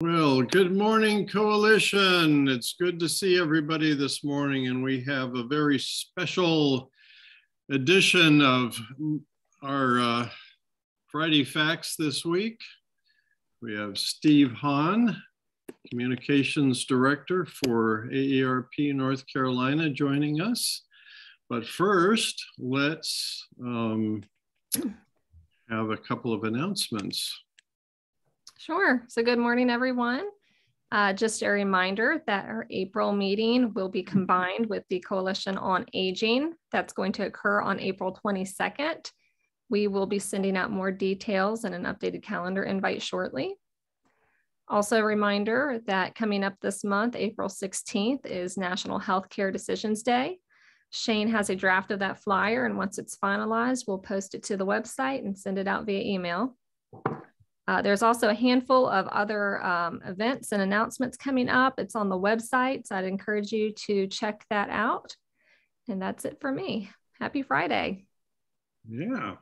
Well, good morning, Coalition. It's good to see everybody this morning, and we have a very special edition of our uh, Friday Facts this week. We have Steve Hahn, Communications Director for AARP North Carolina, joining us. But first, let's um, have a couple of announcements. Sure. So good morning, everyone. Uh, just a reminder that our April meeting will be combined with the Coalition on Aging. That's going to occur on April 22nd. We will be sending out more details and an updated calendar invite shortly. Also a reminder that coming up this month, April 16th is National Healthcare Decisions Day. Shane has a draft of that flyer and once it's finalized, we'll post it to the website and send it out via email. Uh, there's also a handful of other um, events and announcements coming up. It's on the website, so I'd encourage you to check that out. And that's it for me. Happy Friday. Yeah,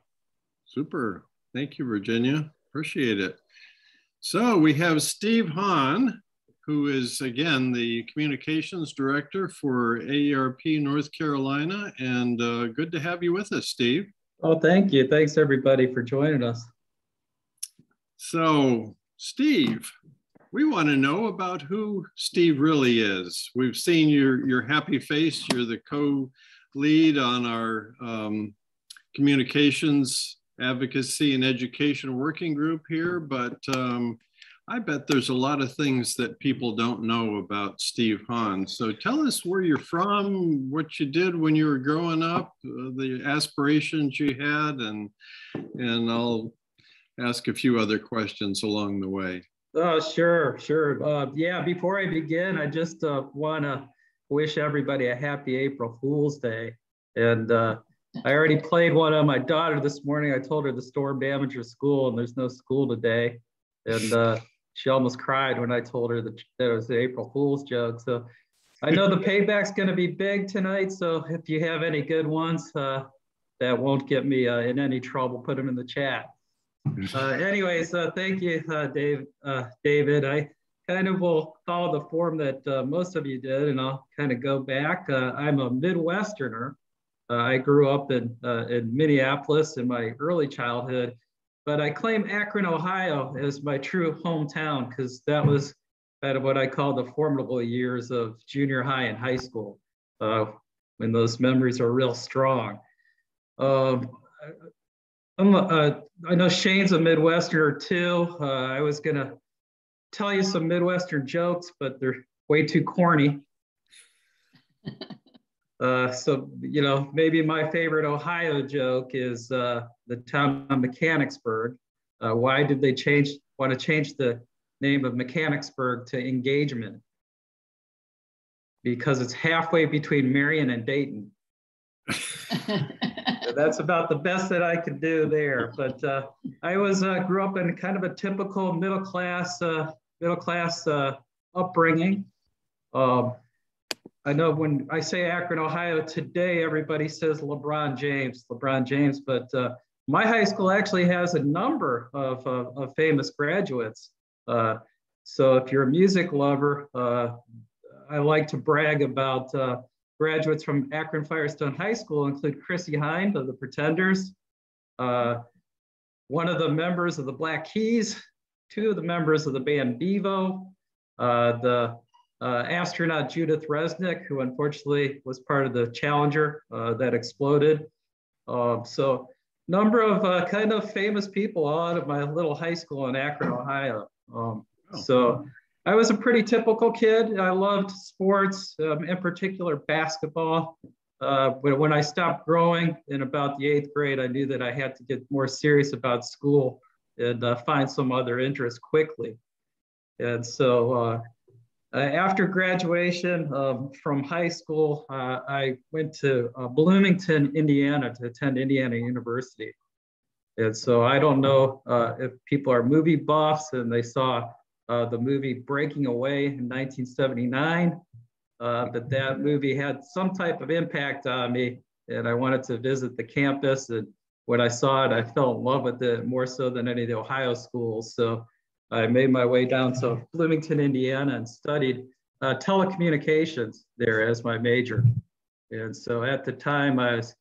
super. Thank you, Virginia. Appreciate it. So we have Steve Hahn, who is again the communications director for AARP North Carolina. And uh, good to have you with us, Steve. Oh, thank you. Thanks everybody for joining us. So, Steve, we want to know about who Steve really is. We've seen your, your happy face. You're the co lead on our um, communications, advocacy, and education working group here. But um, I bet there's a lot of things that people don't know about Steve Hahn. So tell us where you're from, what you did when you were growing up, uh, the aspirations you had, and and I'll ask a few other questions along the way. Oh, sure, sure. Uh, yeah, before I begin, I just uh, want to wish everybody a happy April Fool's Day. And uh, I already played one on my daughter this morning. I told her the storm damaged her school and there's no school today. And uh, she almost cried when I told her that, that it was the April Fool's joke. So I know the payback's going to be big tonight. So if you have any good ones uh, that won't get me uh, in any trouble, put them in the chat. Uh, anyways, uh, thank you, uh, Dave, uh, David. I kind of will follow the form that uh, most of you did, and I'll kind of go back. I'm a Midwesterner. I grew up in, in Minneapolis in my early childhood, but I claim Akron, Ohio as my true hometown because that was kind of what I call the formidable years of junior high and high school when those memories are real strong. Um, uh, I know Shane's a Midwesterner too. Uh, I was gonna tell you some Midwestern jokes, but they're way too corny. Uh, so, you know, maybe my favorite Ohio joke is uh, the town of Mechanicsburg. Uh, why did they change, want to change the name of Mechanicsburg to Engagement? Because it's halfway between Marion and Dayton. that's about the best that I could do there. But uh, I was uh, grew up in kind of a typical middle class uh, middle class uh, upbringing. Um, I know when I say Akron, Ohio today, everybody says LeBron James, LeBron James, but uh, my high school actually has a number of, of, of famous graduates. Uh, so if you're a music lover, I like to brag about Graduates from Akron Firestone High School include Chrissie Hynde of the Pretenders, uh, one of the members of the Black Keys, two of the members of the band Devo, uh, the uh, astronaut Judith Resnik, who unfortunately was part of the Challenger uh, that exploded. Um, so number of uh, kind of famous people out of my little high school in Akron, Ohio. Um, oh. So I was a pretty typical kid. I loved sports, um, in particular basketball. Uh, but when I stopped growing in about the eighth grade, I knew that I had to get more serious about school and uh, find some other interest quickly. And so uh, uh after graduation um, from high school, uh, I went to uh, Bloomington, Indiana to attend Indiana University. And so I don't know if people are movie buffs and they saw uh, the movie Breaking Away in 1979. Uh, but that movie had some type of impact on me, and I wanted to visit the campus. And when I saw it, I fell in love with it more so than any of the Ohio schools. So I made my way down to Bloomington, Indiana, and studied uh, telecommunications there as my major. And so at the time, I was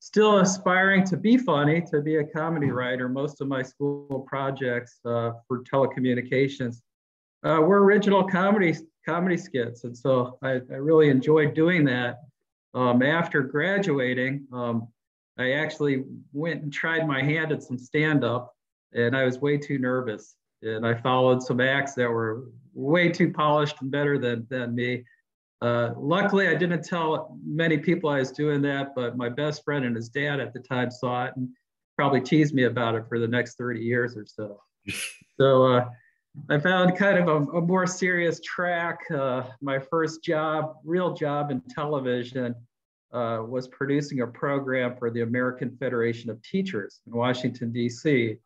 still aspiring to be funny, to be a comedy writer. Most of my school projects uh, for telecommunications uh, were original comedy comedy skits, and so I, I really enjoyed doing that. Um, after graduating, um, I actually went and tried my hand at some stand up, and I was way too nervous. And I followed some acts that were way too polished and better than, than me. Uh, luckily, I didn't tell many people I was doing that, but my best friend and his dad at the time saw it and probably teased me about it for the next 30 years or so. so uh, I found kind of a, a more serious track. Uh, my first job, real job in television, uh, was producing a program for the American Federation of Teachers in Washington, D.C.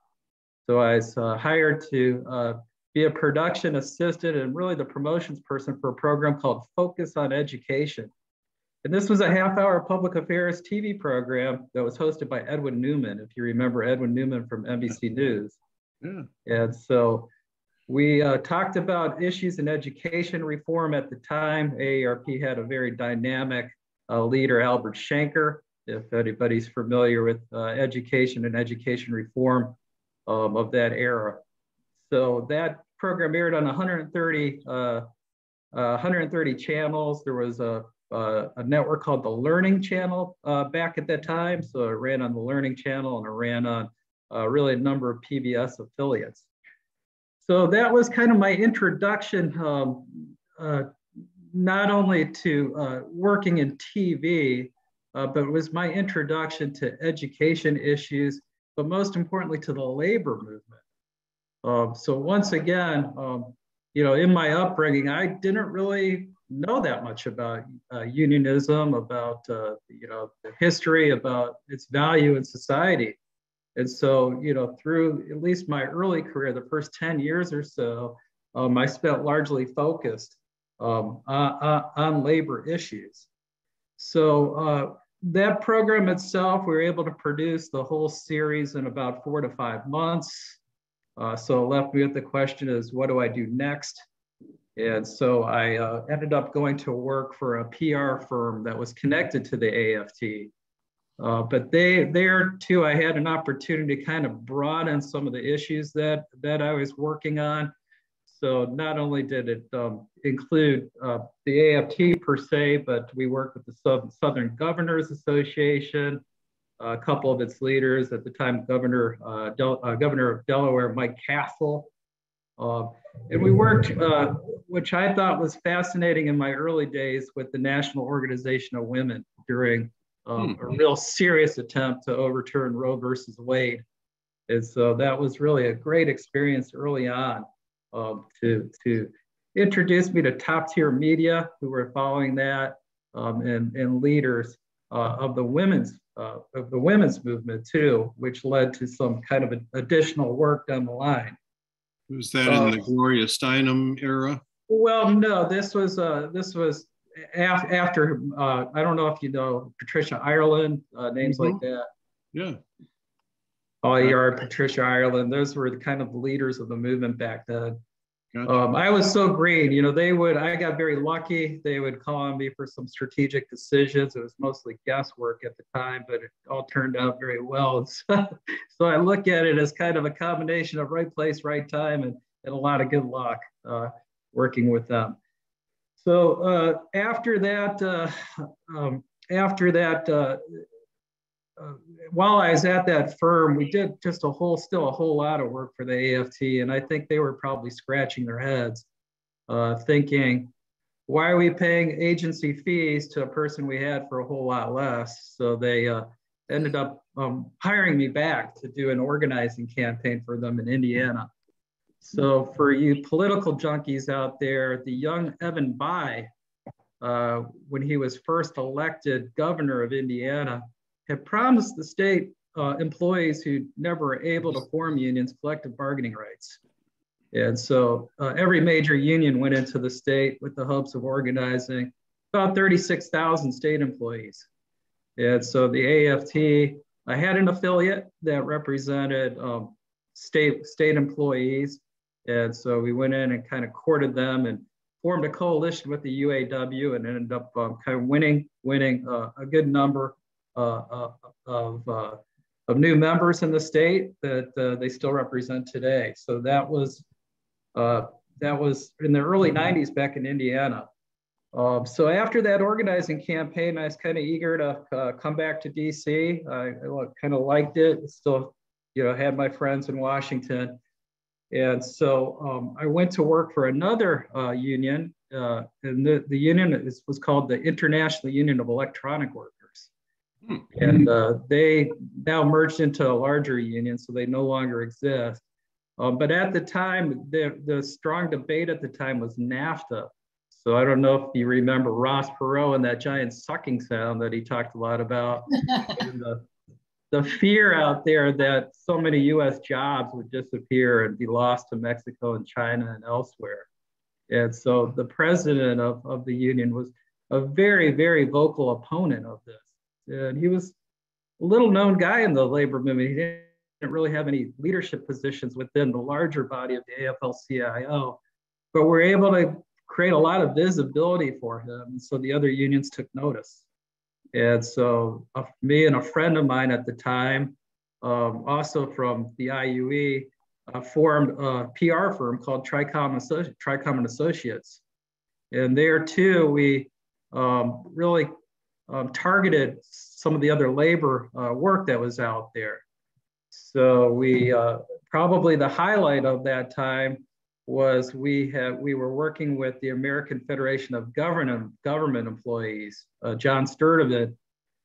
So I was uh, hired to uh, be a production assistant and really the promotions person for a program called Focus on Education. And this was a half hour public affairs TV program that was hosted by Edwin Newman, if you remember Edwin Newman from NBC News. Yeah. And so we uh, talked about issues in education reform at the time. AFT had a very dynamic uh, leader, Albert Shanker, if anybody's familiar with uh, education and education reform um, of that era. So that program aired on 130, 130 uh, uh, channels. There was a, a, a, network called the Learning Channel uh, back at that time. So it ran on the Learning Channel and it ran on really a number of PBS affiliates. So that was kind of my introduction, um, uh, not only to uh, working in TV, uh, but it was my introduction to education issues, but most importantly to the labor movement. Um, so once again, um, you know, in my upbringing, I didn't really know that much about uh, unionism, about uh, you know the history, about its value in society. And so, you know, through at least my early career, the first 10 years or so, um, I spent largely focused um, on, on, labor issues. So uh, that program itself, we were able to produce the whole series in about four to five months. Uh, so it left me with the question is, what do I do next? And so I uh, ended up going to work for a PR firm that was connected to the AFT. Uh, but they there too, I had an opportunity to kind of broaden some of the issues that that I was working on. So not only did it um, include uh, the AFT per se, but we worked with the Southern Governors Association, a couple of its leaders at the time, Governor uh, uh, Governor of Delaware Mike Castle, uh, and we worked, uh, which I thought was fascinating in my early days, with the National Organization of Women during um, hmm. a real serious attempt to overturn Roe versus Wade. And so that was really a great experience early on um, to, to introduce me to top tier media who were following that um, and, and leaders uh, of the women's uh, of the women's movement too, which led to some kind of additional work down the line. Was that in the uh, Gloria Steinem era? Well, no, this was uh, this was af- after uh, I don't know if you know Patricia Ireland, uh, names mm-hmm. like that. Yeah. Oh, you are Patricia Ireland. Those were the kind of leaders of the movement back then. Gotcha. Um, I was so green, you know, they would, I got very lucky. They would call on me for some strategic decisions. It was mostly guesswork at the time, but it all turned out very well. So, so I look at it as kind of a combination of right place, right time, and, and a lot of good luck uh, working with them. So uh, after that, uh, um, after that, uh, uh, while I was at that firm, we did just a whole, still a whole lot of work for the AFT, and I think they were probably scratching their heads, uh, thinking, why are we paying agency fees to a person we had for a whole lot less? So they uh, ended up um, hiring me back to do an organizing campaign for them in Indiana. So for you political junkies out there, the young Evan Bayh, uh, when he was first elected governor of Indiana, had promised the state uh, employees who never were able to form unions collective bargaining rights. And so uh, every major union went into the state with the hopes of organizing about 36,000 state employees. And so the AFT I had an affiliate that represented um, state, state employees And so we went in and kind of courted them and formed a coalition with the UAW and ended up um, kind of winning, winning uh, a good number uh, uh of, uh, of new members in the state that uh, they still represent today. So that was that was in the early 90s back in Indiana. Um, so after that organizing campaign, I was kind of eager to uh, come back to DC. I, I kind of liked it. Still, you know, had my friends in Washington. And so um, I went to work for another uh, union, uh, and the, the union is, was called the International Union of Electronic Workers. Hmm. And uh, they now merged into a larger union, so they no longer exist. Um, but at the time, the, the strong debate at the time was NAFTA. So I don't know if you remember Ross Perot and that giant sucking sound that he talked a lot about. and the, the fear out there that so many US jobs would disappear and be lost to Mexico and China and elsewhere. And so the president of, of the union was a very, very vocal opponent of this. And he was a little known guy in the labor movement. He didn't really have any leadership positions within the larger body of the AFL-CIO, but we're able to create a lot of visibility for him. And so the other unions took notice. And so uh, me and a friend of mine at the time, um, also from the IUE, uh, formed a PR firm called Tricom, Associ- Tricom and Associates. And there too, we um, really um, targeted some of the other labor uh, work that was out there. So we uh, probably the highlight of that time was we have we were working with the American Federation of Government Government Employees, uh, John Sturdivant,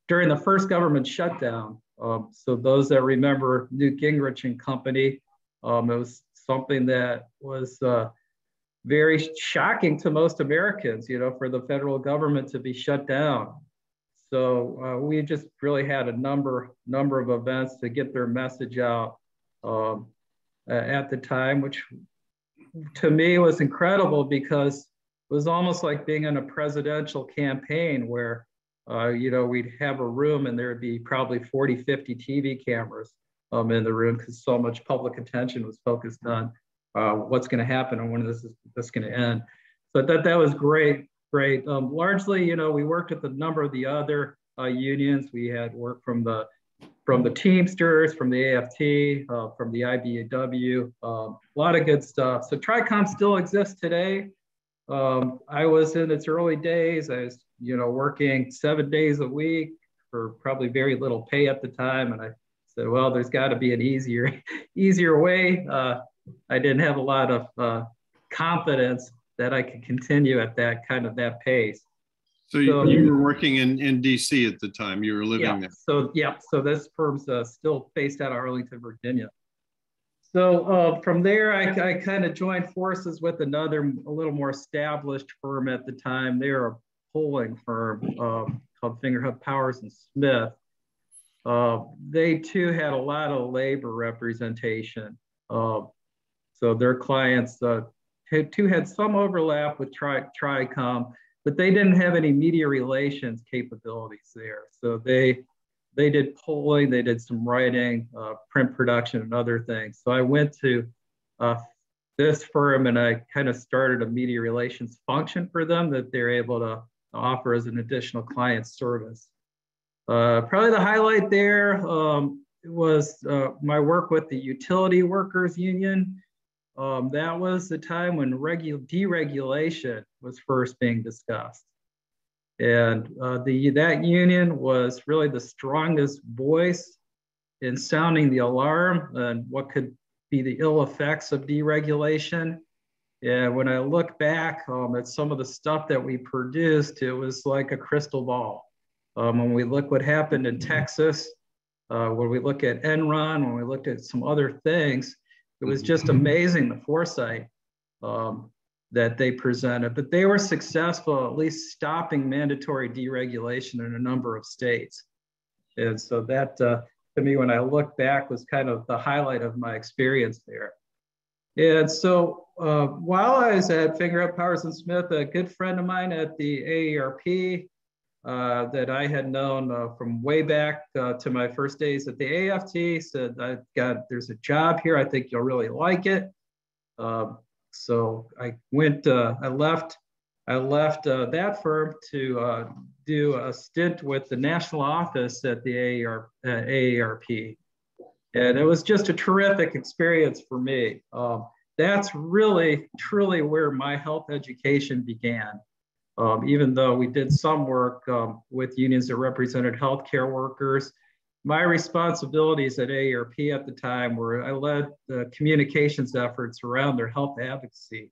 during the first government shutdown. Um, so those that remember Newt Gingrich and company, um, it was something that was uh, very shocking to most Americans, you know, for the federal government to be shut down. So uh, we just really had a number number of events to get their message out um, at the time, which to me was incredible because it was almost like being in a presidential campaign where uh, you know we'd have a room and there'd be probably 40 50 tv cameras um, in the room because so much public attention was focused on uh, what's going to happen and when this is this going to end so that that was great great. Um, largely, you know, we worked with a number of the other uh, unions. We had work from the from the Teamsters, from the AFT, uh, from the IBEW, um, a lot of good stuff. So Tricom still exists today. Um, I was in its early days. I was, you know, working seven days a week for probably very little pay at the time, and I said, well, there's got to be an easier, easier way. Uh, I didn't have a lot of uh, confidence that I could continue at that kind of that pace. So, so you, were working in, in DC at the time. You were living yeah, there. So yeah. So this firm's uh, still based out of Arlington, Virginia. So uh, from there, I, I kind of joined forces with another, a little more established firm at the time. They're a polling firm um, called Fingerhut Powers and Smith. Uh, they too had a lot of labor representation. Uh, so their clients uh, had, two had some overlap with Tri, TRICOM, but they didn't have any media relations capabilities there. So they they did polling, they did some writing, uh, print production, and other things. So I went to uh, this firm and I kind of started a media relations function for them that they're able to offer as an additional client service. Uh, probably the highlight there um, was uh, my work with the Utility Workers Union. Um, that was the time when regu- deregulation was first being discussed. And uh, the, that union was really the strongest voice in sounding the alarm and what could be the ill effects of deregulation. And when I look back um, at some of the stuff that we produced, it was like a crystal ball. Um, when we look what happened in Texas, uh, when we look at Enron, when we looked at some other things, it was just mm-hmm. amazing the foresight um, that they presented. But they were successful at least stopping mandatory deregulation in a number of states. And so that, uh, to me, when I look back, was kind of the highlight of my experience there. And so uh, while I was at Fingerhut Powers and Smith, a good friend of mine at the AARP uh, that I had known uh, from way back uh, to my first days at the AFT said, I've got, there's a job here. I think you'll really like it. Uh, so I went, uh, I left, I left uh, that firm to do a stint with the national office at the AAR, AARP. And it was just a terrific experience for me. Um, that's really, truly where my health education began. Um, even though we did some work um, with unions that represented healthcare workers, my responsibilities at AARP at the time were I led the communications efforts around their health advocacy.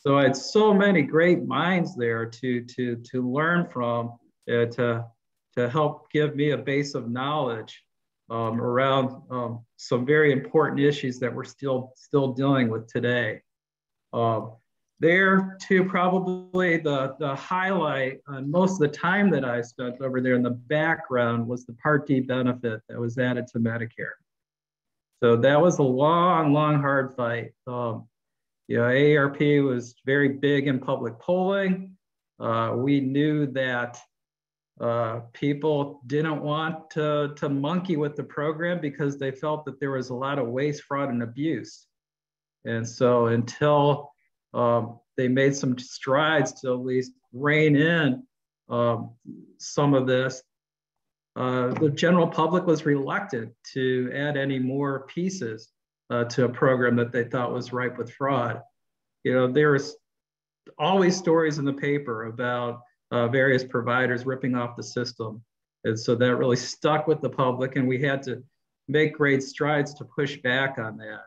So I had so many great minds there to, to, to learn from, uh, to, to help give me a base of knowledge um, around um, some very important issues that we're still still dealing with today. Uh, there too, probably the, the highlight on most of the time that I spent over there in the background was the Part D benefit that was added to Medicare. So that was a long, long, hard fight. Um, you know, AARP was very big in public polling. Uh, we knew that uh, people didn't want to, to monkey with the program because they felt that there was a lot of waste, fraud, and abuse. And so until um, they made some strides to at least rein in um, some of this, uh, the general public was reluctant to add any more pieces uh, to a program that they thought was ripe with fraud. You know, there's always stories in the paper about uh, various providers ripping off the system. And so that really stuck with the public, and we had to make great strides to push back on that.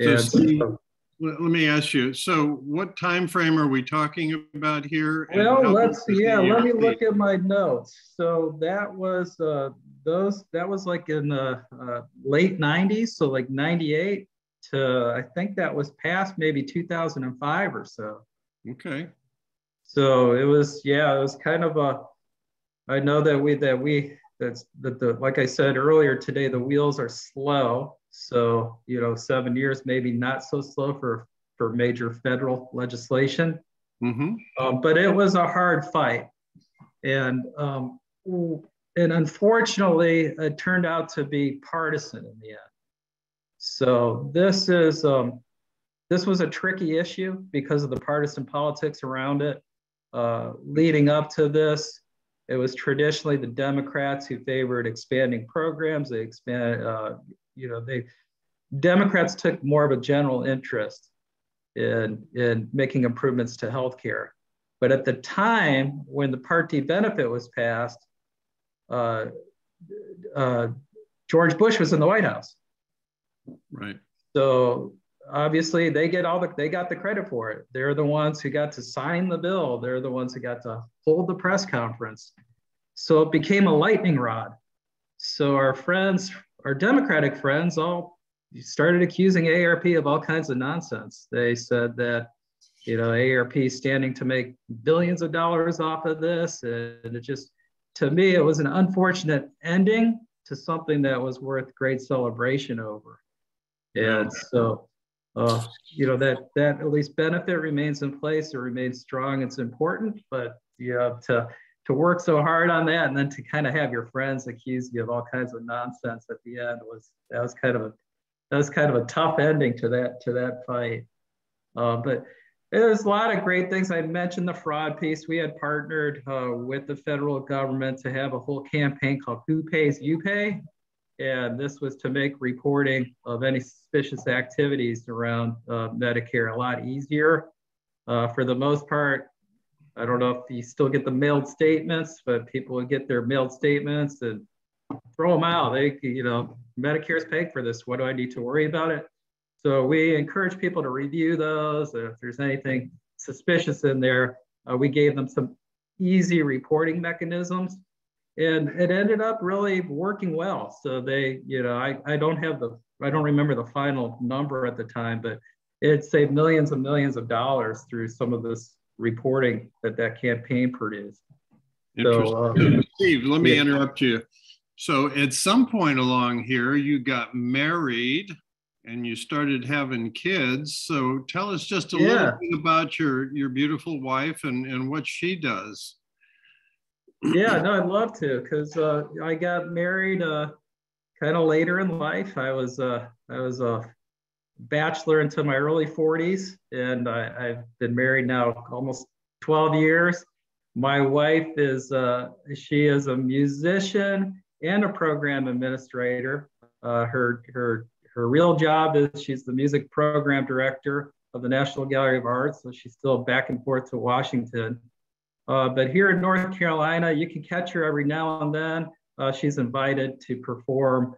So, Steve, so, let me ask you. So, what time frame are we talking about here? Well, let's yeah. Let me look at my notes. So that was uh, those. That was like in the uh, late '90s, so like '98 to I think that was past maybe 2005 or so. Okay so it was yeah it was kind of a i know that we that we that's that the like i said earlier today the wheels are slow so you know seven years maybe not so slow for for major federal legislation mm-hmm. um, but it was a hard fight and um, and unfortunately it turned out to be partisan in the end so this is um, this was a tricky issue because of the partisan politics around it uh, leading up to this, it was traditionally the Democrats who favored expanding programs. They expand, uh, you know, they Democrats took more of a general interest in in making improvements to healthcare. But at the time when the Part D benefit was passed, uh, uh, George Bush was in the White House. Right. So obviously they get all the they got the credit for it they're the ones who got to sign the bill they're the ones who got to hold the press conference so it became a lightning rod so our friends our democratic friends all started accusing AARP of all kinds of nonsense they said that you know AARP standing to make billions of dollars off of this and it just to me it was an unfortunate ending to something that was worth great celebration over and so uh, you know that that at least benefit remains in place. It remains strong. It's important, but you have to to work so hard on that, and then to kind of have your friends accuse you of all kinds of nonsense at the end was that was kind of a that was kind of a tough ending to that to that fight. Uh, but there's a lot of great things. I mentioned the fraud piece. We had partnered uh, with the federal government to have a whole campaign called Who Pays You Pay, and this was to make reporting of any suspicious activities around uh, Medicare a lot easier. Uh, for the most part, I don't know if you still get the mailed statements, but people would get their mailed statements and throw them out. They, you know, Medicare's paying for this. What do I need to worry about it? So we encourage people to review those. If there's anything suspicious in there, uh, we gave them some easy reporting mechanisms and it ended up really working well. So they, you know, I, I don't have the, I don't remember the final number at the time, but it saved millions and millions of dollars through some of this reporting that that campaign produced. So, uh, Steve, let me yeah. interrupt you. So at some point along here, you got married and you started having kids. So tell us just a yeah. little bit about your your beautiful wife and, and what she does yeah, no, I'd love to because uh, I got married uh, kind of later in life. I was uh, I was uh, bachelor into my early 40s, and I, have been married now almost 12 years. My wife is uh, she is a musician and a program administrator. Uh, her her her real job is she's the music program director of the National Gallery of Art, so she's still back and forth to Washington. Uh, but here in North Carolina, you can catch her every now and then. Uh, she's invited to perform.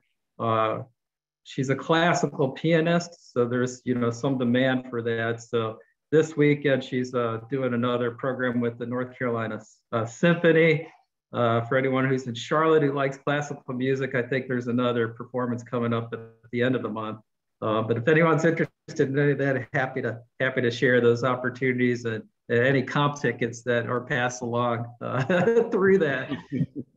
She's a classical pianist, so there's you know some demand for that. So this weekend she's uh, doing another program with the North Carolina uh, Symphony. Uh, for anyone who's in Charlotte who likes classical music, I think there's another performance coming up at the end of the month. Uh, but if anyone's interested in any of that, happy to happy to share those opportunities and, and any comp tickets that are passed along uh, through that.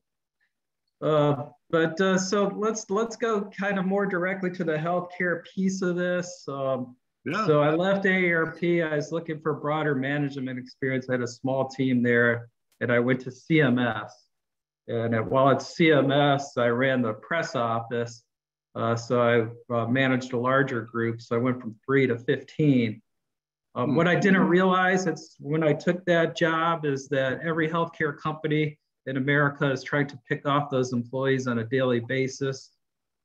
Uh, but uh, so let's let's go kind of more directly to the healthcare piece of this. Um, yeah. So I left AARP. I was looking for broader management experience. I had a small team there, and I went to CMS. And while at CMS, I ran the press office. Uh, so I uh, managed a larger group. So I went from three to 15. Um, mm-hmm. What I didn't realize it's when I took that job is that every healthcare company in America is trying to pick off those employees on a daily basis,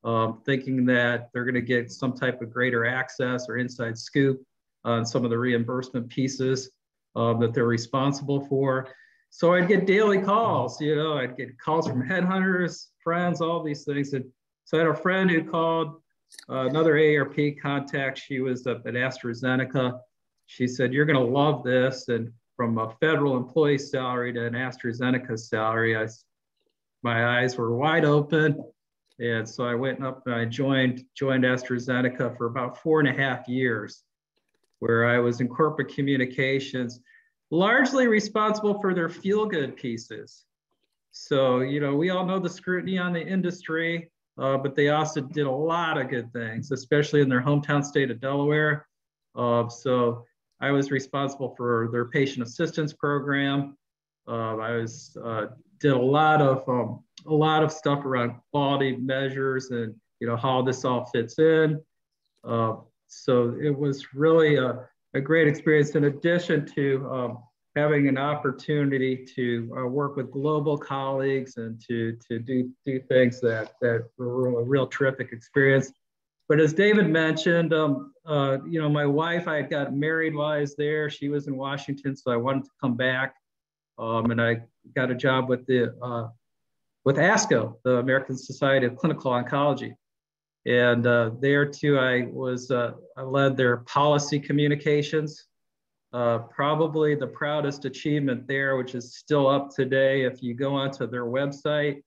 um, thinking that they're going to get some type of greater access or inside scoop on some of the reimbursement pieces um, that they're responsible for. So I'd get daily calls, you know, I'd get calls from headhunters, friends, all these things. And so I had a friend who called uh, another AARP contact. She was at AstraZeneca. She said, You're going to love this. And from a federal employee salary to an AstraZeneca salary, I, my eyes were wide open. And so I went up and I joined, joined AstraZeneca for about four and a half years, where I was in corporate communications largely responsible for their feel good pieces. So, you know, we all know the scrutiny on the industry, uh, but they also did a lot of good things, especially in their hometown state of Delaware. Uh, so, I was responsible for their patient assistance program. Uh, I was uh, did a lot of um, a lot of stuff around quality measures and you know how this all fits in. Uh, so it was really a, a great experience in addition to um, having an opportunity to uh, work with global colleagues and to, to do, do things that, that were a real terrific experience. But as David mentioned, um, uh, you know, my wife, I got married while I was there. She was in Washington, so I wanted to come back. Um, and I got a job with the uh, with ASCO, the American Society of Clinical Oncology. And uh, there too, I was uh, I led their policy communications. Uh, probably the proudest achievement there, which is still up today. If you go onto their website,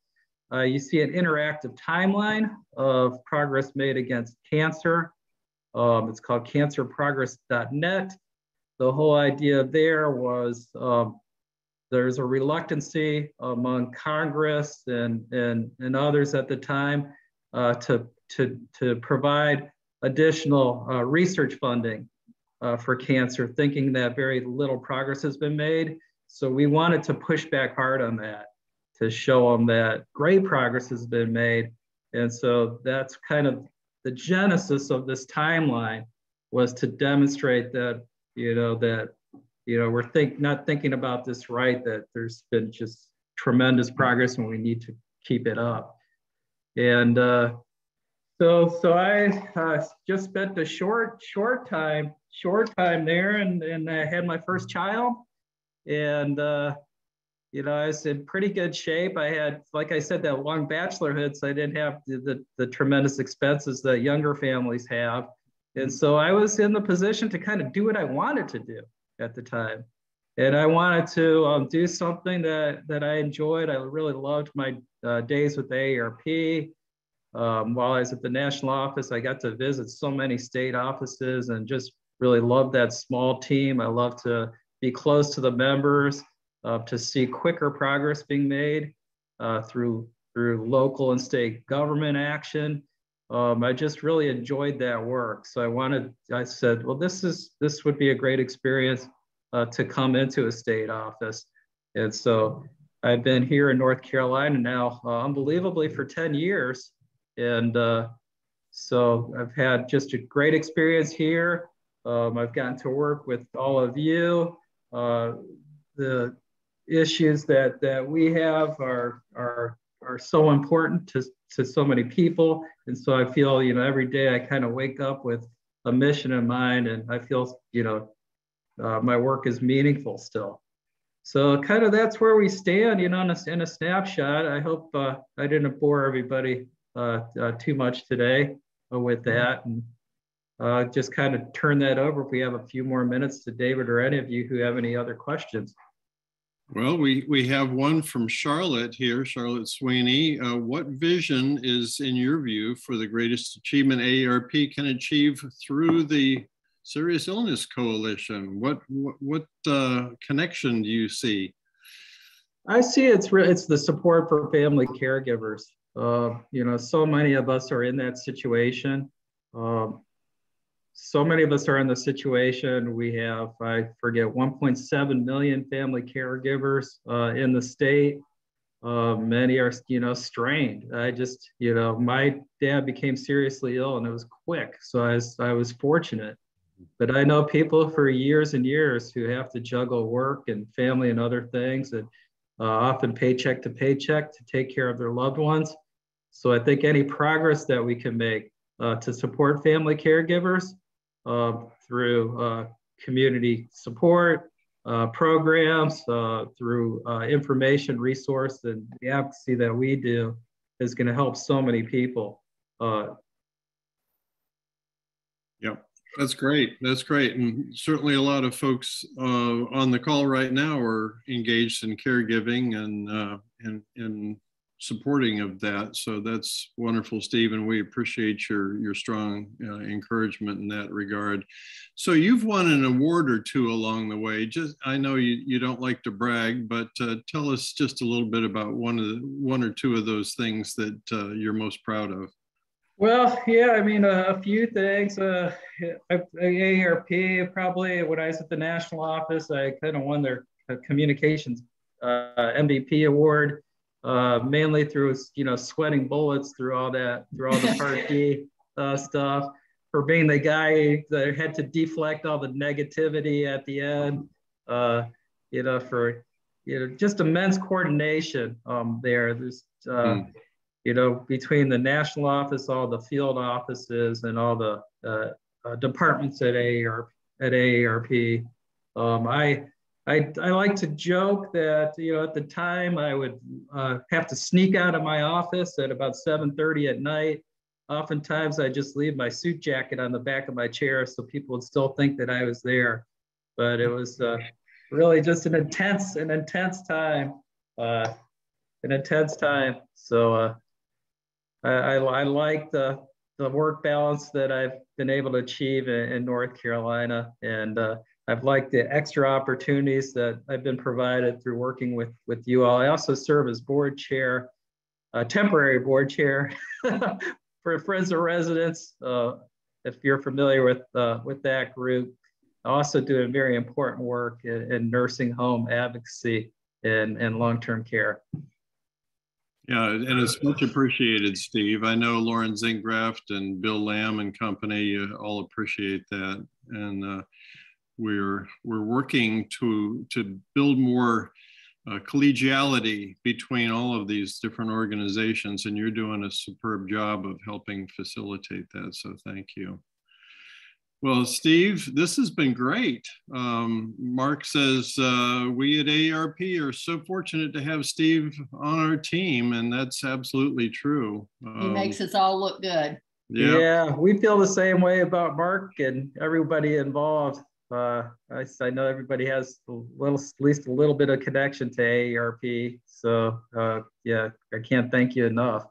uh, you see an interactive timeline of progress made against cancer. Um, it's called cancerprogress.net. The whole idea there was um, there's a reluctancy among Congress and, and, and others at the time uh, to to, to provide additional uh, research funding uh, for cancer, thinking that very little progress has been made. So we wanted to push back hard on that to show them that great progress has been made. And so that's kind of the genesis of this timeline was to demonstrate that, you know, that, you know, we're think not thinking about this right, that there's been just tremendous progress and we need to keep it up. And uh, so, so I uh, just spent a short, short time, short time there, and and I had my first child, and uh, you know I was in pretty good shape. I had, like I said, that long bachelorhood, so I didn't have the, the, the tremendous expenses that younger families have, and so I was in the position to kind of do what I wanted to do at the time, and I wanted to um, do something that that I enjoyed. I really loved my uh, days with AARP. Um, while I was at the national office, I got to visit so many state offices and just really loved that small team. I love to be close to the members, uh, to see quicker progress being made uh, through through local and state government action. Um, I just really enjoyed that work. So I wanted, I said, well, this is this would be a great experience uh, to come into a state office. And so I've been here in North Carolina now, uh, unbelievably, for 10 years. And uh, so I've had just a great experience here. Um, I've gotten to work with all of you. Uh, the issues that, that we have are, are, are so important to, to so many people. And so I feel, you know, every day I kind of wake up with a mission in mind and I feel, you know, uh, my work is meaningful still. So kind of that's where we stand, you know, in a, in a snapshot. I hope uh, I didn't bore everybody uh, uh too much today with that. And uh, just kind of turn that over if we have a few more minutes to David or any of you who have any other questions. Well, we, we have one from Charlotte here, Charlotte Sweeney. Uh, what vision is, in your view, for the greatest achievement AARP can achieve through the Serious Illness Coalition? What what, what uh, connection do you see? I see it's re- it's the support for family caregivers. Uh, you know, so many of us are in that situation. Um, so many of us are in the situation. We have, I forget, 1.7 million family caregivers uh, in the state. Uh, many are, you know, strained. I just, you know, my dad became seriously ill and it was quick. So I was, I was fortunate. But I know people for years and years who have to juggle work and family and other things and uh, often paycheck to paycheck to take care of their loved ones. So I think any progress that we can make uh, to support family caregivers through uh, community support uh, programs, uh, through information resource and the advocacy that we do is going to help so many people. yep. That's great. That's great. And certainly a lot of folks uh, on the call right now are engaged in caregiving and, uh, and, and supporting of that. So that's wonderful, Steve, and we appreciate your your strong uh, encouragement in that regard. So you've won an award or two along the way. Just I know you you don't like to brag, but uh, tell us just a little bit about one of the one or two of those things that uh, you're most proud of. Well, yeah, I mean a few things. Uh, AARP probably when I was at the national office, I kind of won their uh, communications uh, MVP award uh, mainly through you know sweating bullets through all that through all the Part D uh, stuff for being the guy that had to deflect all the negativity at the end. Uh, you know, for you know just immense coordination um, there. There's mm. you know between the national office, all the field offices, and all the uh, uh, departments at AARP at AARP. Um, I I, I like to joke that you know at the time I would uh, have to sneak out of my office at about 7:30 at night. Oftentimes I just leave my suit jacket on the back of my chair so people would still think that I was there. But it was uh, really just an intense an intense time, uh, an intense time. So uh, I, I, I like the the work balance that I've been able to achieve in, in North Carolina and uh, I've liked the extra opportunities that I've been provided through working with, with you all. I also serve as board chair, uh, temporary board chair for Friends of Residents. Uh, if you're familiar with, uh, with that group, also doing very important work in, in nursing home advocacy and, and long-term care. Yeah, and it's much appreciated, Steve. I know Lauren Zingraff and Bill Lamb and company all appreciate that. And uh, we're we're working to to build more uh, collegiality between all of these different organizations, and you're doing a superb job of helping facilitate that. So thank you. Well, Steve, this has been great. Um, Mark says uh, we at AARP are so fortunate to have Steve on our team, and that's absolutely true. Um, he makes us all look good. Yeah. yeah, we feel the same way about Mark and everybody involved. Uh, I, I, know everybody has a little, at least a little bit of connection to AARP. So uh, yeah, I can't thank you enough.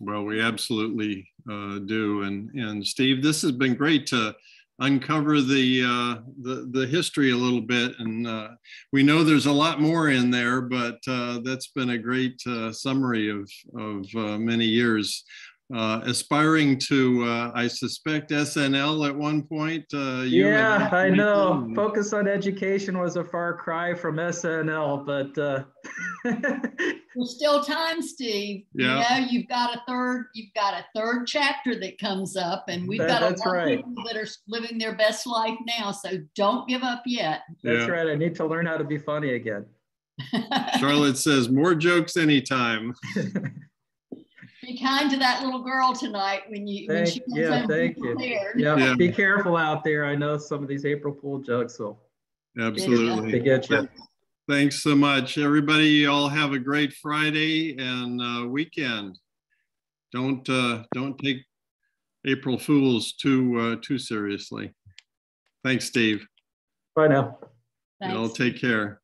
Well, we absolutely uh, do. And, and Steve, this has been great to uncover the, uh, the, the history a little bit. And uh, we know there's a lot more in there, but uh, that's been a great summary of, of many years. Uh, aspiring to, uh, I suspect SNL at one point. Uh, you Yeah, I know. Michael. Focus on Education was a far cry from SNL, but uh, There's still time, Steve. Yeah. You know, you've got a third, you've got a third chapter that comes up and we've That- got a lot right. of people that are living their best life now. So don't give up yet. that's Yeah. right. I need to learn how to be funny again. Charlotte says more jokes anytime. Be kind to that little girl tonight when you, when she comes yeah, home thank you. Yeah, Yeah. be careful out there. I know some of these April Fool jokes will Absolutely. they get you. Thanks so much. Everybody, all have a great Friday and uh, weekend. Don't uh, don't take April Fools too uh, too seriously. Thanks, Steve. Bye now. You all take care.